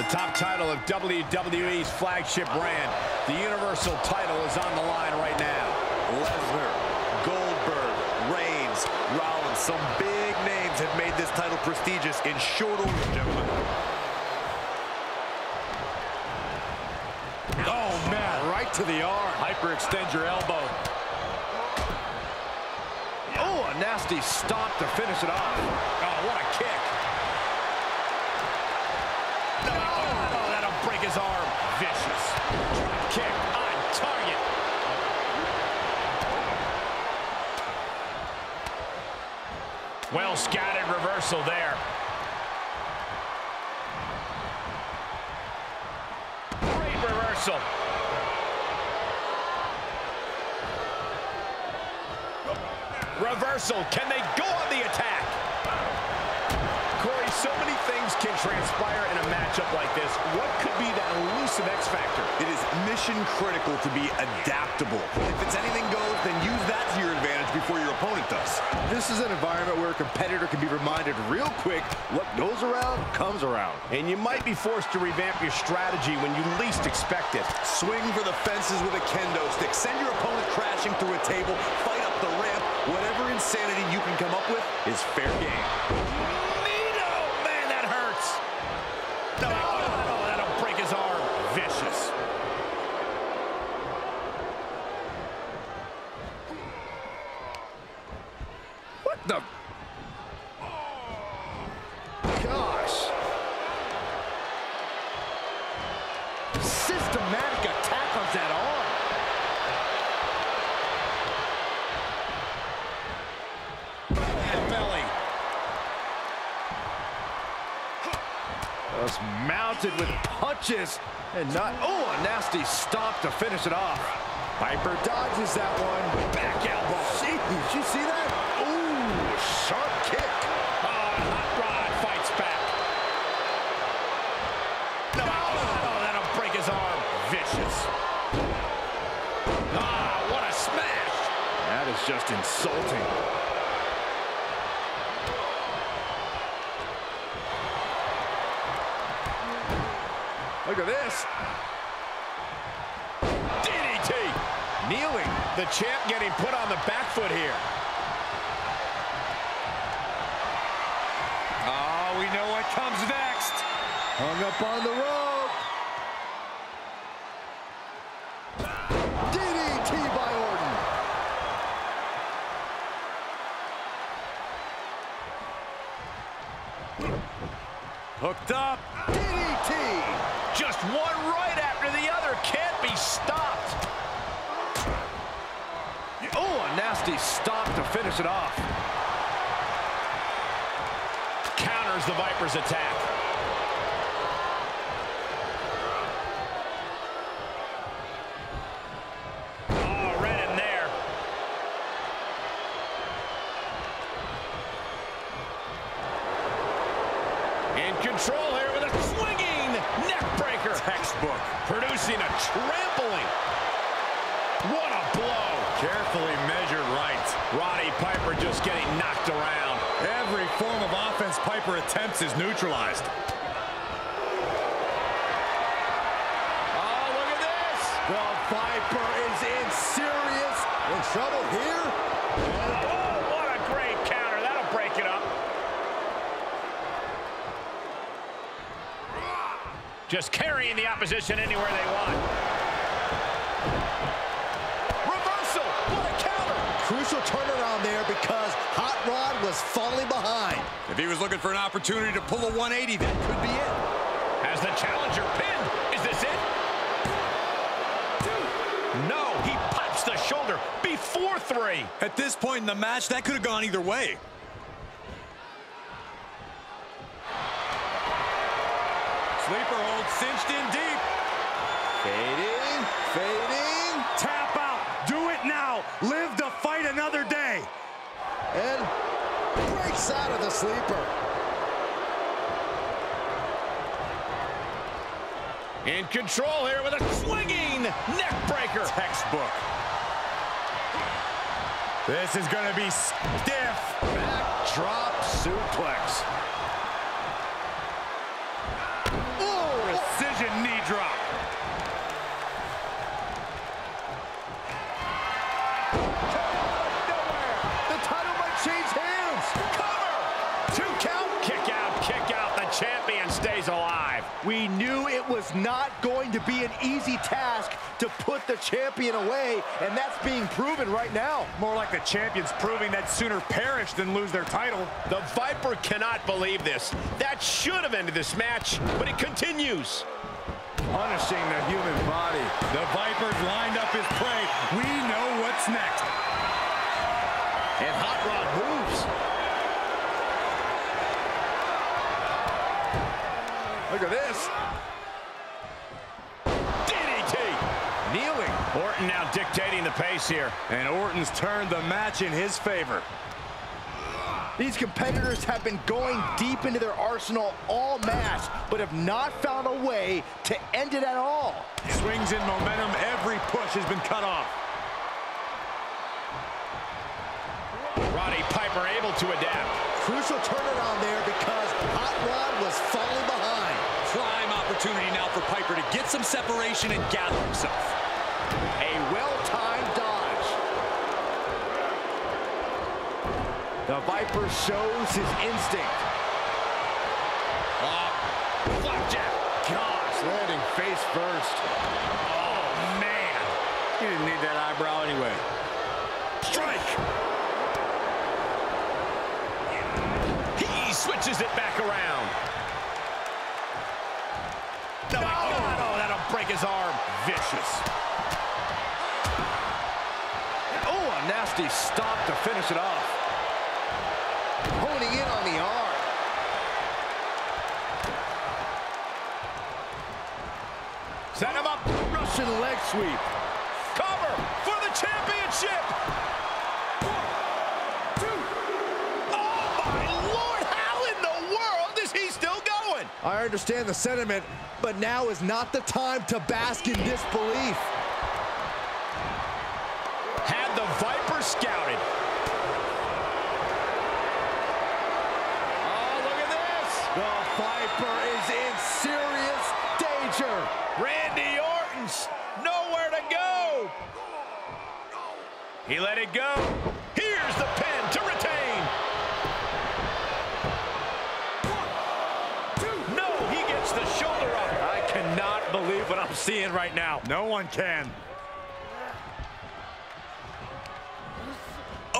The top title of WWE's flagship brand, the Universal title, is on the line right now. Lesnar, Goldberg, Reigns, Rollins, some big names have made this title prestigious in short order, gentlemen. Oh, man, right to the arm. Hyperextend your elbow. Oh, a nasty stop to finish it off. Oh, what a kick. His arm. Vicious. Kick on target. Well scattered reversal there. Great reversal. Reversal. Can they go? Corey, so many things can transpire in a matchup like this. What could be that elusive X factor? It is mission critical to be adaptable. If it's anything goes, then use that to your advantage before your opponent does. This is an environment where a competitor can be reminded real quick what goes around comes around. And you might be forced to revamp your strategy when you least expect it. Swing for the fences with a kendo stick. Send your opponent crashing through a table. Fight up the ramp. Whatever insanity you can come up with is fair game. Mounted with punches and not, oh, a nasty stop to finish it off. Piper dodges that one. Back elbow. See, did you see that? Ooh, sharp kick. Oh, Hot Rod fights back. No, oh, that'll break his arm. Vicious. Ah, what a smash. That is just insulting. Look at this. DDT. Kneeling. The champ getting put on the back foot here. Oh, we know what comes next. Hung up on the rope. DDT by Orton. Hooked up. DDT. Just one right after the other. Can't be stopped. Oh, a nasty stop to finish it off. Counters the Viper's attack. Oh, right in there. In control here with a swinging neck breaker. Textbook. Producing a trampling. What a blow. Carefully measured right. Roddy Piper just getting knocked around. Every form of offense Piper attempts is neutralized. Oh, look at this. The Viper is in serious in trouble here. Oh, what a great counter. That'll break it up. Just carrying the opposition anywhere they want. Reversal. What a counter. Crucial turnaround there because Hot Rod was falling behind. If he was looking for an opportunity to pull a 180, that could be it. Has the challenger pinned. Is this it? No, he pops the shoulder before three. At this point in the match, that could have gone either way. Sleeper hold cinched in deep. Fading, fading, Tap out. Do it now. Live to fight another day. and breaks out of the sleeper. In control here with a swinging neck breaker. Textbook. This is going to be stiff. Backdrop suplex. Was not going to be an easy task to put the champion away, and that's being proven right now. More like the champions proving that sooner perish than lose their title. The Viper cannot believe this. That should have ended this match, but it continues. Punishing the human body. The Viper's lined up his prey. We know what's next. And Hot Rod moves. Look at this. DDT. Kneeling. Orton now dictating the pace here. And Orton's turned the match in his favor. These competitors have been going deep into their arsenal all match, but have not found a way to end it at all. Swings in momentum. Every push has been cut off. Roddy Piper able to adapt. Crucial turnaround there because Hot Rod was falling behind. Prime opportunity now for Piper to get some separation and gather himself. A well-timed dodge. The Viper shows his instinct. Uh, flapjack. Gosh, landing face first. Oh, man. He didn't need that eyebrow anyway. Strike. He switches it back around. No, oh, that'll break his arm. Vicious. Nasty stop to finish it off. Honing in on the arm. Set him up. Russian leg sweep. Cover for the championship. Oh, my Lord. How in the world is he still going? I understand the sentiment, but now is not the time to bask in disbelief. The scouted. Oh, look at this. The Viper is in serious danger. Randy Orton's nowhere to go. He let it go. Here's the pin to retain. No, he gets the shoulder up. I cannot believe what I'm seeing right now. No one can.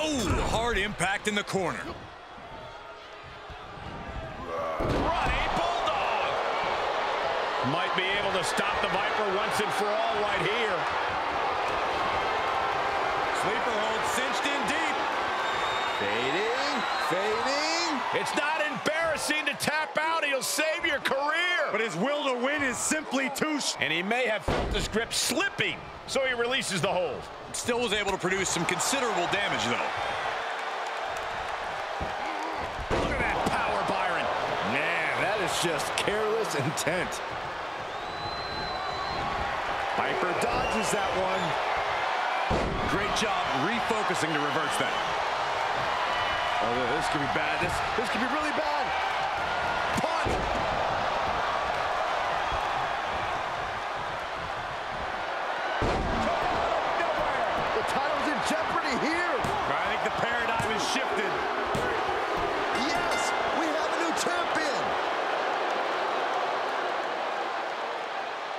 Oh, hard impact in the corner. Running Bulldog. Might be able to stop the Viper once and for all right here. Sleeper hold cinched in deep. Fading, fading. It's not embarrassing to tap out. He'll save your career. But his will to win is simply too... And he may have felt his grip slipping, so he releases the hold. Still was able to produce some considerable damage, though. Look at that power, Byron. Man, that is just careless intent. Piper dodges that one. Great job refocusing to reverse that. Oh, this could be bad. This, this could be really bad. Punch. The title's in jeopardy here. I think the paradigm has shifted. Yes, we have a new champion.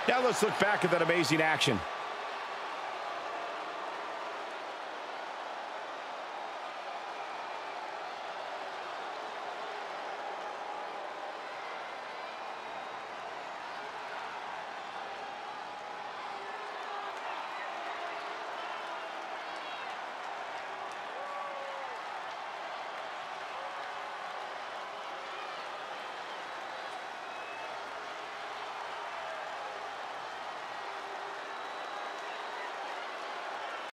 Now let's look back at that amazing action.